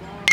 the bar.